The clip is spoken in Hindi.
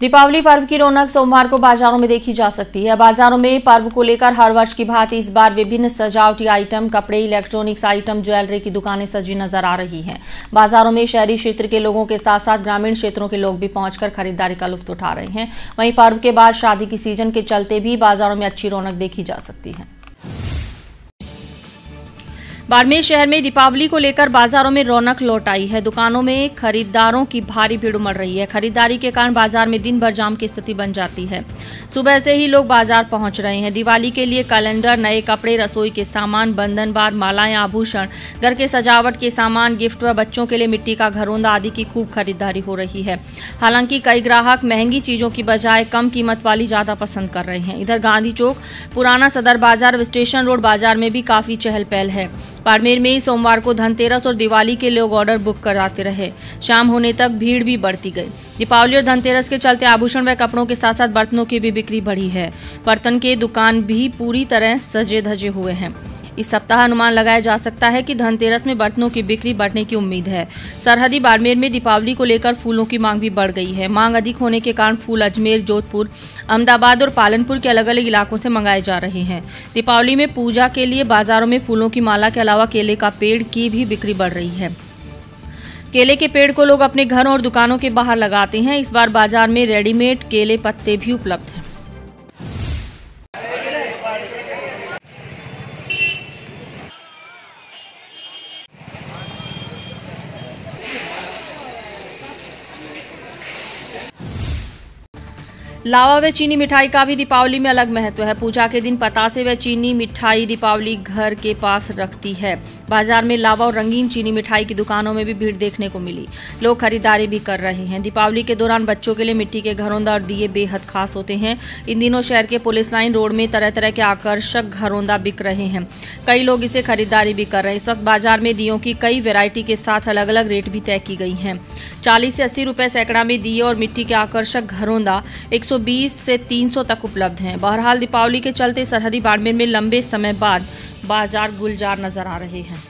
दीपावली पर्व की रौनक सोमवार को बाजारों में देखी जा सकती है। बाजारों में पर्व को लेकर हर वर्ष की भांति इस बार विभिन्न सजावटी आइटम, कपड़े, इलेक्ट्रॉनिक्स आइटम, ज्वेलरी की दुकानें सजी नज़र आ रही हैं। बाजारों में शहरी क्षेत्र के लोगों के साथ साथ ग्रामीण क्षेत्रों के लोग भी पहुंचकर खरीदारी का लुफ्त उठा रहे हैं। वहीं पर्व के बाद शादी की सीज़न के चलते भी बाजारों में अच्छी रौनक देखी जा सकती है। बाड़मेर शहर में दीपावली को लेकर बाजारों में रौनक लौट आई है। दुकानों में खरीदारों की भारी भीड़ उमड़ रही है। खरीदारी के कारण बाज़ार में दिन भर जाम की स्थिति बन जाती है। सुबह से ही लोग बाज़ार पहुँच रहे हैं। दिवाली के लिए कैलेंडर, नए कपड़े, रसोई के सामान बंधन बार मालाएँ, आभूषण, घर के सजावट के सामान, गिफ्ट व बच्चों के लिए मिट्टी का घरोंदा आदि की खूब खरीदारी हो रही है। हालाँकि कई ग्राहक महँगी चीज़ों की बजाय कम कीमत वाली ज़्यादा पसंद कर रहे हैं। इधर गांधी चौक, पुराना सदर बाज़ार, स्टेशन रोड बाज़ार में भी काफ़ी चहल पहल है। बाड़मेर में सोमवार को धनतेरस और दिवाली के लोग ऑर्डर बुक कराते रहे। शाम होने तक भीड़ भी बढ़ती गई। दीपावली और धनतेरस के चलते आभूषण व कपड़ों के साथ साथ बर्तनों की भी बिक्री बढ़ी है। बर्तन के दुकान भी पूरी तरह सजे धजे हुए हैं। इस सप्ताह अनुमान लगाया जा सकता है कि धनतेरस में बर्तनों की बिक्री बढ़ने की उम्मीद है। सरहदी बाड़मेर में दीपावली को लेकर फूलों की मांग भी बढ़ गई है। मांग अधिक होने के कारण फूल अजमेर, जोधपुर, अहमदाबाद और पालनपुर के अलग अलग इलाकों से मंगाए जा रहे हैं। दीपावली में पूजा के लिए बाजारों में फूलों की माला के अलावा केले का पेड़ की भी बिक्री बढ़ रही है। केले के पेड़ को लोग अपने घरों और दुकानों के बाहर लगाते हैं। इस बार बाज़ार में रेडीमेड केले पत्ते भी उपलब्ध हैं। लावा व चीनी मिठाई का भी दीपावली में अलग महत्व है। पूजा के दिन पतासे व चीनी मिठाई दीपावली घर के पास रखती है। बाज़ार में लावा और रंगीन चीनी मिठाई की दुकानों में भी भीड़ देखने को मिली। लोग खरीदारी भी कर रहे हैं। दीपावली के दौरान बच्चों के लिए मिट्टी के घरौंदा और दिए बेहद खास होते हैं। इन दिनों शहर के पुलिस लाइन रोड में तरह तरह के आकर्षक घरौंदा बिक रहे हैं। कई लोग इसे खरीदारी भी कर रहे हैं। इस वक्त बाज़ार में दियों की कई वेरायटी के साथ अलग अलग रेट भी तय की गई है। चालीस से अस्सी रुपए सैकड़ा में दिए और मिट्टी के आकर्षक घरौंदा एक 120 से 300 तक उपलब्ध हैं। बहरहाल, दीपावली के चलते सरहदी बाड़मेर में लंबे समय बाद बाज़ार गुलजार नज़र आ रहे हैं।